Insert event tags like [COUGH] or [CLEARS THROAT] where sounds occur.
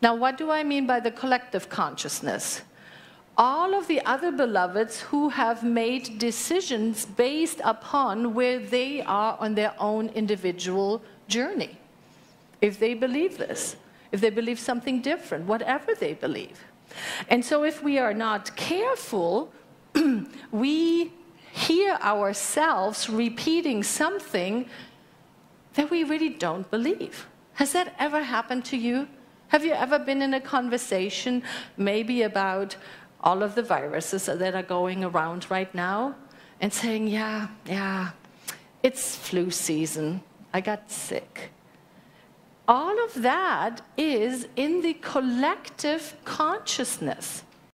Now, what do I mean by the collective consciousness? All of the other beloveds who have made decisions based upon where they are on their own individual journey. If they believe this, if they believe something different, whatever they believe. And so, if we are not careful, [CLEARS THROAT] we hear ourselves repeating something that we really don't believe. Has that ever happened to you? Have you ever been in a conversation, maybe about all of the viruses that are going around right now, and saying, Yeah, yeah, it's flu season. I got sick. All of that is in the collective consciousness.